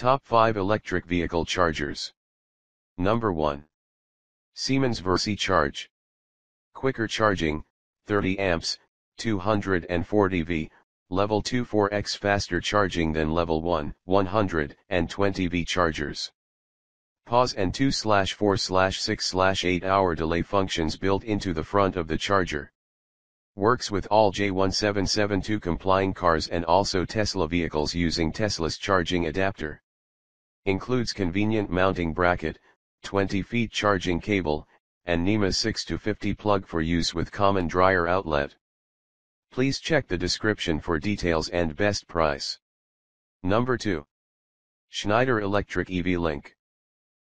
Top 5 Electric Vehicle Chargers. Number 1. Siemens Versicharge. Quicker charging, 30 amps, 240 V, level 2 4x faster charging than level 1, 120 V chargers. Pause and 2 slash 4 slash 6 slash 8 hour delay functions built into the front of the charger. Works with all J1772 complying cars and also Tesla vehicles using Tesla's charging adapter. Includes convenient mounting bracket, 20 feet charging cable, and NEMA 6 to 50 plug for use with common dryer outlet. Please check the description for details and best price. Number 2. Schneider Electric EVlink.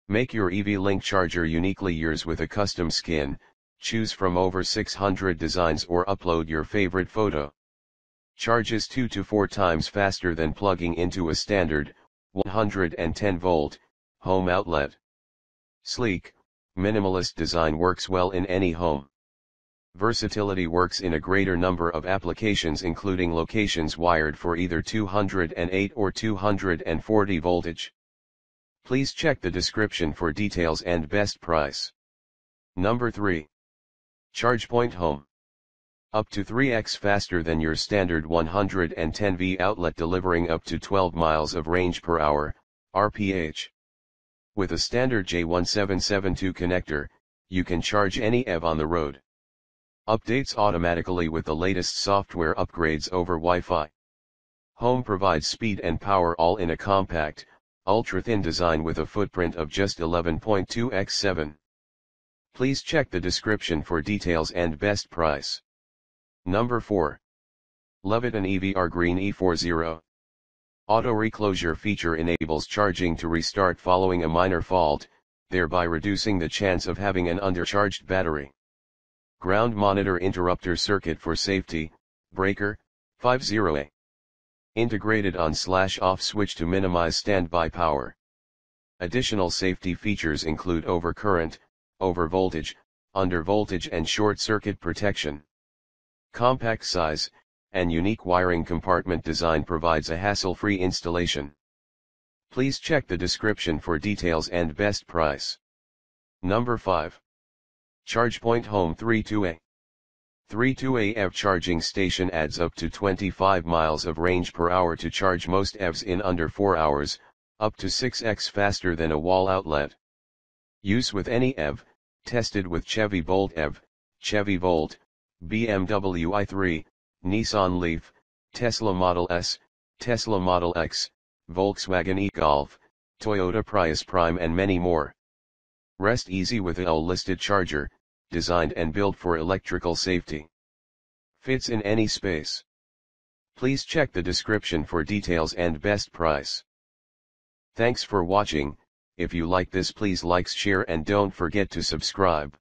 Make your EVlink charger uniquely yours with a custom skin, choose from over 600 designs or upload your favorite photo. Charges 2 to 4 times faster than plugging into a standard, 110 volt, home outlet. Sleek, minimalist design works well in any home. Versatility works in a greater number of applications including locations wired for either 208 or 240 voltage. Please check the description for details and best price. Number 3. ChargePoint Home. Up to 3x faster than your standard 110V outlet delivering up to 12 miles of range per hour, RPH. With a standard J1772 connector, you can charge any EV on the road. Updates automatically with the latest software upgrades over Wi-Fi. Home provides speed and power all in a compact, ultra-thin design with a footprint of just 11.2 x 7. Please check the description for details and best price. Number 4. Levitt Leviton EVR Green E40. Auto reclosure feature enables charging to restart following a minor fault, thereby reducing the chance of having an undercharged battery. Ground monitor interrupter circuit for safety, breaker, 50A. Integrated on slash off switch to minimize standby power. Additional safety features include overcurrent, overvoltage, undervoltage and short circuit protection. Compact size, and unique wiring compartment design provides a hassle-free installation. Please check the description for details and best price. Number 5. ChargePoint Home 32A 32A EV charging station adds up to 25 miles of range per hour to charge most EVs in under 4 hours, up to 6x faster than a wall outlet. Use with any EV, tested with Chevy Bolt EV, Chevy Volt, BMW i3, Nissan Leaf, Tesla Model S, Tesla Model X, Volkswagen e-Golf, Toyota Prius Prime and many more. Rest easy with a listed charger, designed and built for electrical safety. Fits in any space. Please check the description for details and best price. Thanks for watching, if you like this please like share and don't forget to subscribe.